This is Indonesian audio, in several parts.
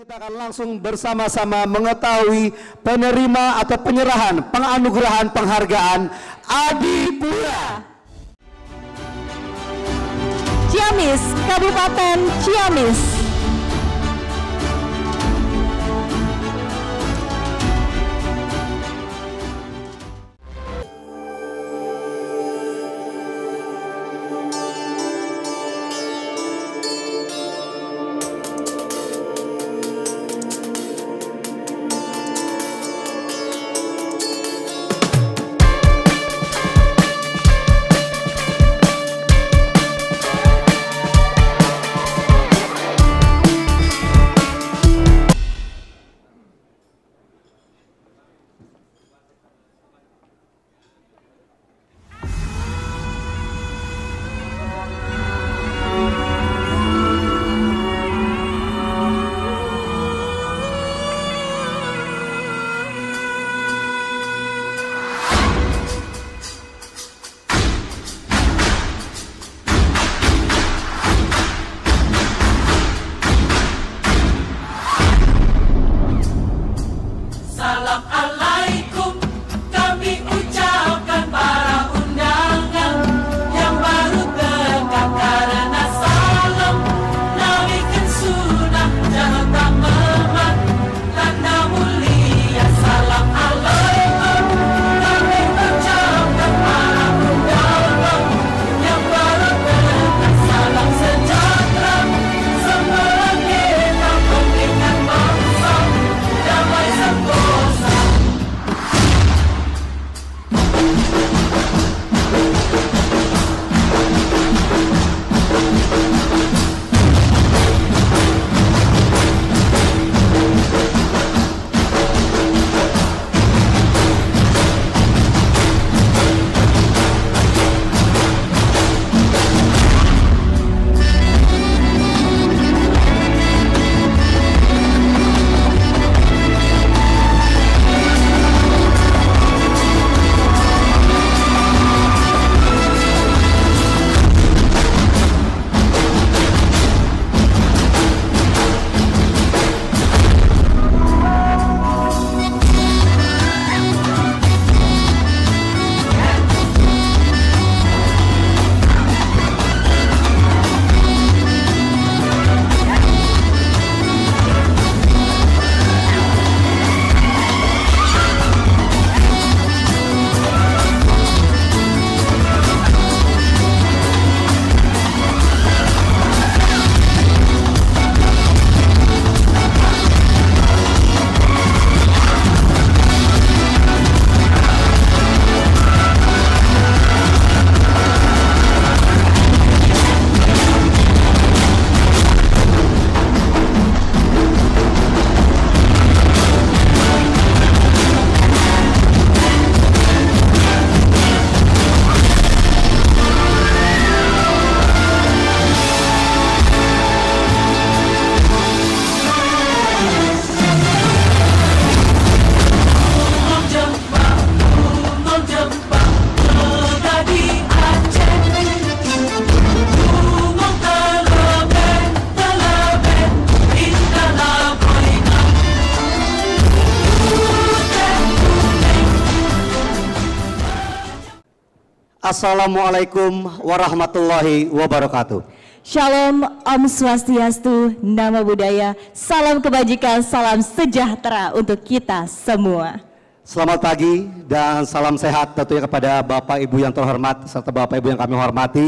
Kita akan langsung bersama-sama mengetahui penerima atau penyerahan penganugerahan penghargaan Adipura. Ciamis, Kabupaten Ciamis. Salam alaikum Assalamualaikum warahmatullahi wabarakatuh. Shalom, Om Swastiastu, Nama Budaya, Salam Kebajikan, Salam Sejahtera untuk kita semua. Selamat pagi dan salam sehat tentunya kepada Bapak Ibu yang terhormat serta Bapak Ibu yang kami hormati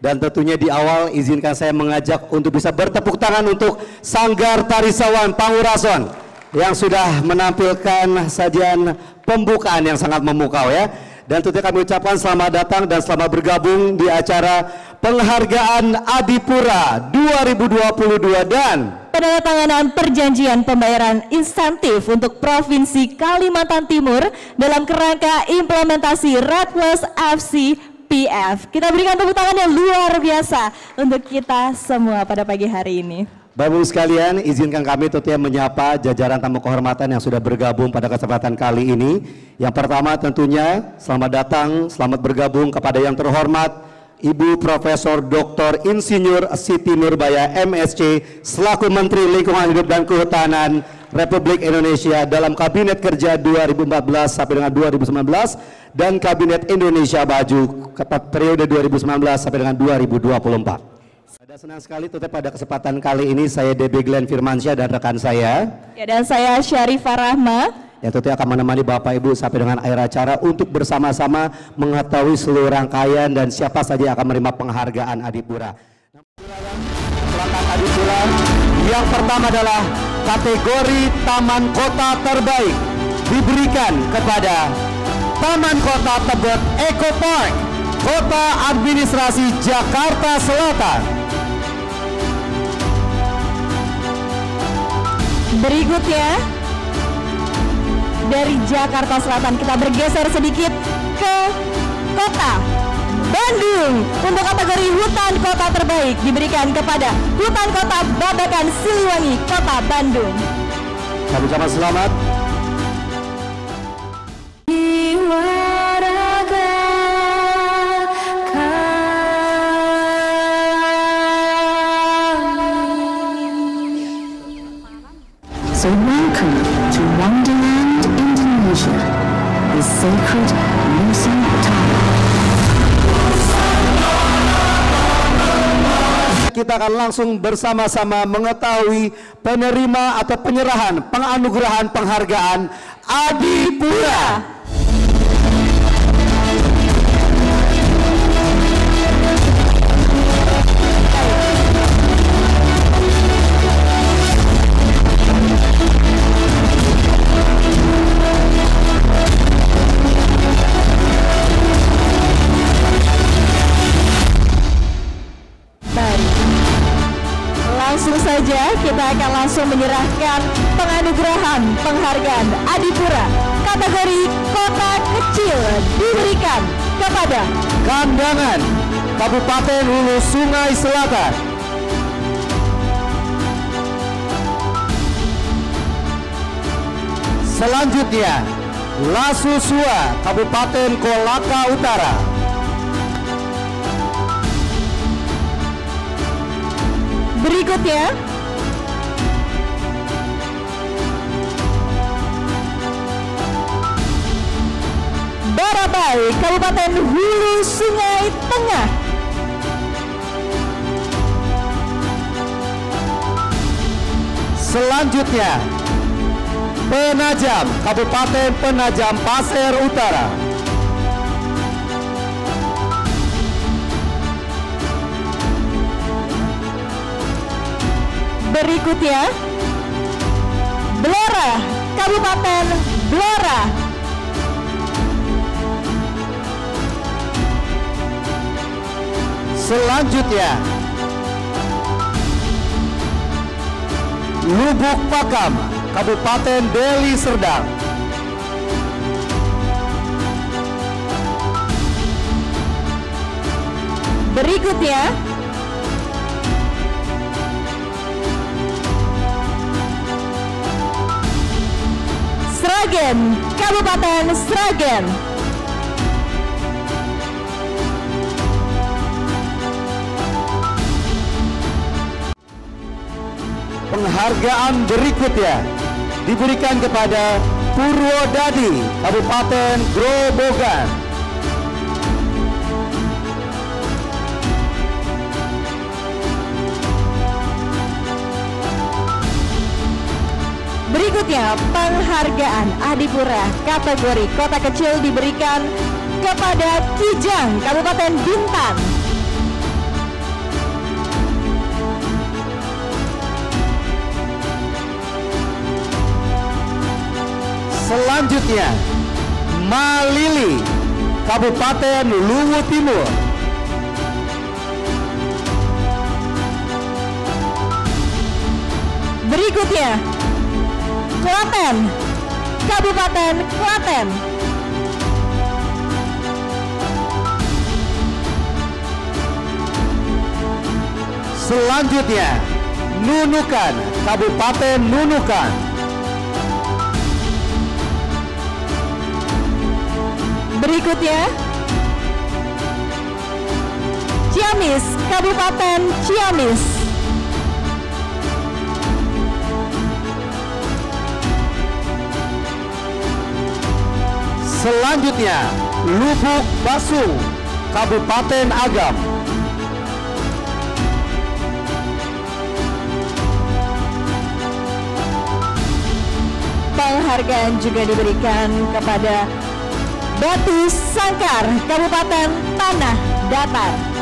dan tentunya di awal izinkan saya mengajak untuk bisa bertepuk tangan untuk Sanggar Tarisawan Pangurason yang sudah menampilkan sajian pembukaan yang sangat memukau ya. Dan tentunya kami ucapkan selamat datang dan selamat bergabung di acara penghargaan Adipura 2022 dan Penandatanganan perjanjian pembayaran insentif untuk Provinsi Kalimantan Timur dalam kerangka implementasi Plus FC PF. Kita berikan tepuk tangan yang luar biasa untuk kita semua pada pagi hari ini. Bapak Ibu sekalian, izinkan kami tentunya menyapa jajaran tamu kehormatan yang sudah bergabung pada kesempatan kali ini. Yang pertama tentunya selamat datang, selamat bergabung kepada yang terhormat Ibu Profesor Dr. Insinyur Siti Nurbaya MSc selaku Menteri Lingkungan Hidup dan Kehutanan Republik Indonesia dalam Kabinet Kerja 2014 sampai dengan 2019 dan Kabinet Indonesia kepada periode 2019 sampai dengan 2024. Saya senang sekali tutup pada kesempatan kali ini saya DB Glenn Firmansyah dan rekan saya Ya, dan saya Syarifah Rahma. yang tentunya akan menemani Bapak Ibu sampai dengan akhir acara untuk bersama-sama mengetahui seluruh rangkaian dan siapa saja yang akan menerima penghargaan Adipura. Adipura yang pertama adalah kategori Taman Kota Terbaik diberikan kepada Taman Kota Tebet Eco Park, Kota Administrasi Jakarta Selatan. Berikutnya dari Jakarta Selatan kita bergeser sedikit ke kota Bandung untuk kategori hutan kota terbaik diberikan kepada hutan kota Babakan Siliwangi Kota Bandung. Kami ucapkan selamat. So welcome to Wonderland, Indonesia, the sacred Musa Tara. kita akan langsung bersama-sama mengetahui penerima atau penyerahan penganugerahan penghargaan Adipura. Baik. Saja kita akan langsung menyerahkan penganugerahan penghargaan Adipura kategori kota kecil diberikan kepada Kandangan Kabupaten Hulu Sungai Selatan. Selanjutnya Lasusua Kabupaten Kolaka Utara. berikutnya Barabai Kabupaten Hulu Sungai Tengah Selanjutnya Penajam Kabupaten Penajam Pasir Utara. berikutnya Blora Kabupaten Blora Selanjutnya Lubuk Pakam, Kabupaten Deli Serdang. berikutnya Sragen Kabupaten Sragen Penghargaan berikutnya diberikan kepada Purwodadi, Kabupaten Grobogan. Berikutnya penghargaan Adipura kategori kota kecil diberikan kepada Kijang Kabupaten Bintan. Selanjutnya Malili, Kabupaten Luwu Timur. Berikutnya Klaten Kabupaten Klaten. Selanjutnya Nunukan, Kabupaten Nunukan. Berikutnya Ciamis, Kabupaten Ciamis. Selanjutnya, Lubuk Basung, Kabupaten Agam. Penghargaan juga diberikan kepada Batu Sangkar, Kabupaten Tanah Datar.